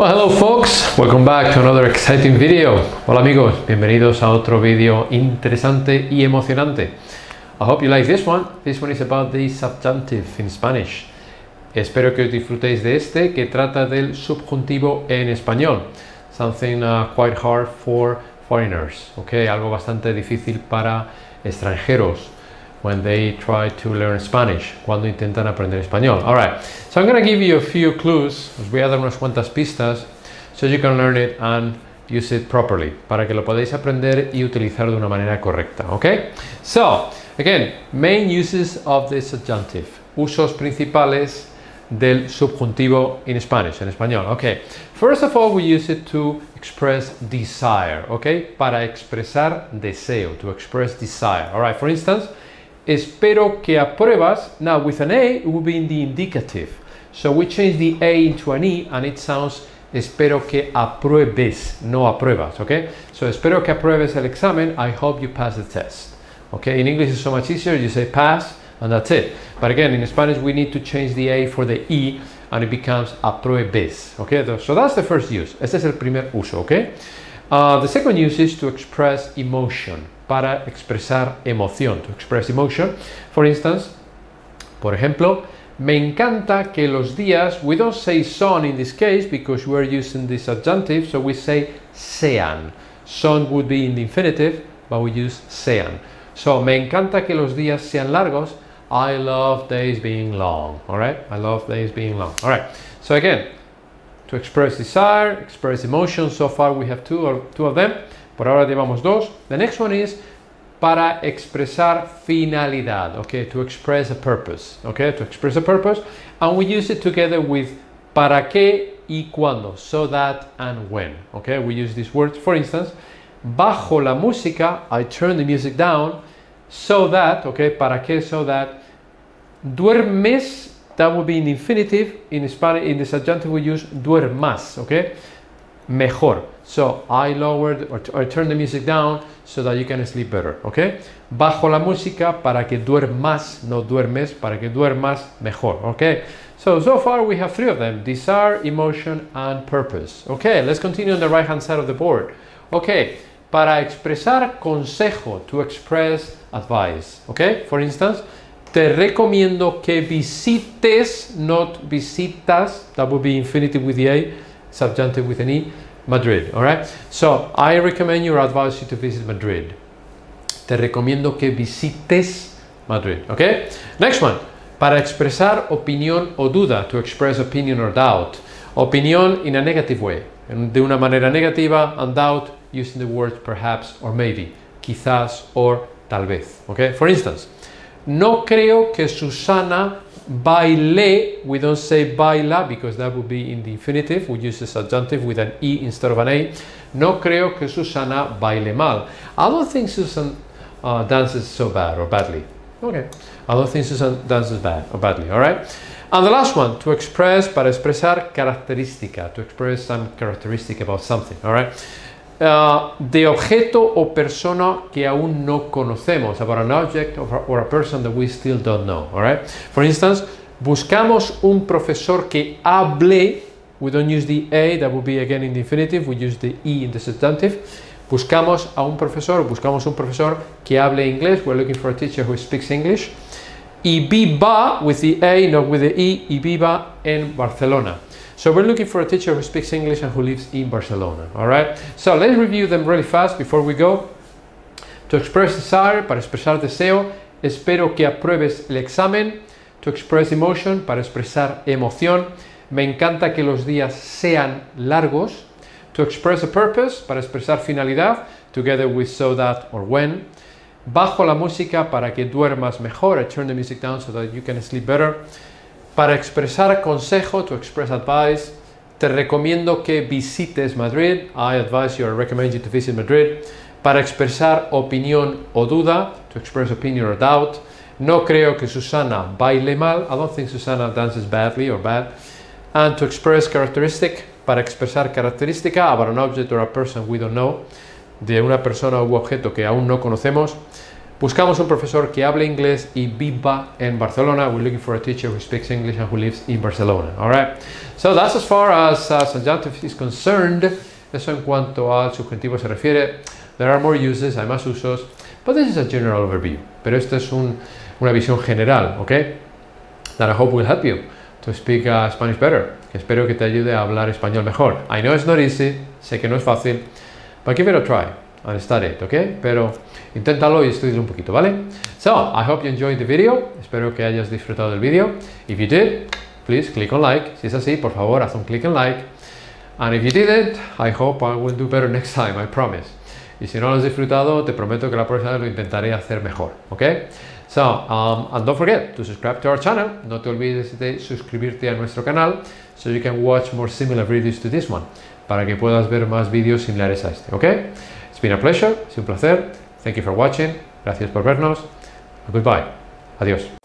Well, hello folks, welcome back to another exciting video. Hola amigos, bienvenidos a otro vídeo interesante y emocionante. I hope you like this one. This one is about the subjunctive in Spanish. Espero que os disfrutéis de este que trata del subjuntivo en español. Something uh, quite hard for foreigners, okay? Algo bastante difícil para extranjeros when they try to learn Spanish, cuando intentan aprender español. Alright, so I'm going to give you a few clues, os voy a dar unas cuantas pistas, so you can learn it and use it properly, para que lo podáis aprender y utilizar de una manera correcta, okay? So, again, main uses of the subjunctive, usos principales del subjuntivo in Spanish, en español, okay? First of all, we use it to express desire, okay? Para expresar deseo, to express desire, alright? For instance, espero que apruebas. Now with an A, it will be in the indicative. So we change the A into an E and it sounds espero que apruebes, no apruebas, okay? So espero que apruebes el examen, I hope you pass the test. Okay, in English it's so much easier, you say pass and that's it. But again, in Spanish we need to change the A for the E and it becomes apruebes, okay? So that's the first use. Este es el primer uso, okay? Uh, the second use is to express emotion para expresar emoción, to express emotion. For instance, por ejemplo, me encanta que los días, we don't say son in this case because we're using this subjunctive, so we say sean. Son would be in the infinitive, but we use sean. So, me encanta que los días sean largos. I love days being long. All right? I love days being long. All right. So again, to express desire, express emotion. So far we have two, or, two of them. Por ahora llevamos dos. The next one is para expresar finalidad, okay, to express a purpose, okay, to express a purpose, and we use it together with para qué y cuándo, so that and when, okay, we use these words, for instance, bajo la música, I turn the music down, so that, okay, para qué, so that, duermes, that would be in infinitive, in Spanish, in the subjunctive we use duermas, okay, mejor. So I lowered or, or turn the music down so that you can sleep better, okay? Bajo la música para que duermas, no duermes, para que duermas mejor, okay? So, so far we have three of them, desire, emotion, and purpose. Okay, let's continue on the right hand side of the board. Okay, para expresar consejo, to express advice, okay? For instance, te recomiendo que visites, not visitas, that would be infinitive with the A, subjunctive with an E, Madrid, all right? So, I recommend you or advise you to visit Madrid. Te recomiendo que visites Madrid, okay? Next one. Para expresar opinión o duda, to express opinion or doubt. Opinión in a negative way, de una manera negativa, and doubt using the words perhaps or maybe, quizás or tal vez, okay? For instance, no creo que Susana baile, we don't say baila because that would be in the infinitive, we use the subjunctive with an E instead of an A. No creo que Susana baile mal. I don't think Susan uh, dances so bad or badly. Okay. I don't think Susan dances bad or badly, alright? And the last one, to express, para expresar característica, to express some characteristic about something, alright? Uh, de objeto o persona que aún no conocemos, about an object or a person that we still don't know. All right? For instance, buscamos un profesor que hable. We don't use the a, that would be again in the infinitive. We use the e in the subjunctive. Buscamos a un profesor, buscamos un profesor que hable inglés. We're looking for a teacher who speaks English. Y viva with the a, not with the e. Y viva en Barcelona. So we're looking for a teacher who speaks English and who lives in Barcelona. All right. So let's review them really fast before we go. To express desire, para expresar deseo, espero que apruebes el examen. To express emotion, para expresar emoción, me encanta que los días sean largos. To express a purpose, para expresar finalidad, together with so that or when. Bajo la música para que duermas mejor. I turn the music down so that you can sleep better. Para expresar consejo, to express advice, te recomiendo que visites Madrid. I advise you or recommend you to visit Madrid. Para expresar opinión o duda, to express opinion or doubt. No creo que Susana baile mal. I don't think Susana dances badly or bad. And to express characteristic, para expresar característica about an object or a person we don't know, de una persona u objeto que aún no conocemos. Buscamos un profesor que hable inglés y viva en Barcelona. We're looking for a teacher who speaks English and who lives in Barcelona. All right. So that's as far as uh, subjunctive is concerned. Eso en cuanto al subjuntivo se refiere. There are more uses, hay más usos. But this is a general overview. Pero esto es un, una visión general, ¿ok? That I hope will help you to speak uh, Spanish better. Espero que te ayude a hablar español mejor. I know it's not easy, sé que no es fácil, but give it a try it, ¿ok? Pero inténtalo y estudia un poquito, ¿vale? So, I hope you enjoyed the video. Espero que hayas disfrutado del vídeo. If you did, please click on like. Si es así, por favor, haz un click on like. And if you didn't, I hope I will do better next time, I promise. Y si no lo has disfrutado, te prometo que la próxima vez lo intentaré hacer mejor, ¿ok? So, um, and don't forget to subscribe to our channel. No te olvides de suscribirte a nuestro canal so you can watch more similar videos to this one para que puedas ver más vídeos similares a este, ¿ok? It's been a pleasure, es un placer. Thank you for watching. Gracias por vernos. Goodbye. Adiós.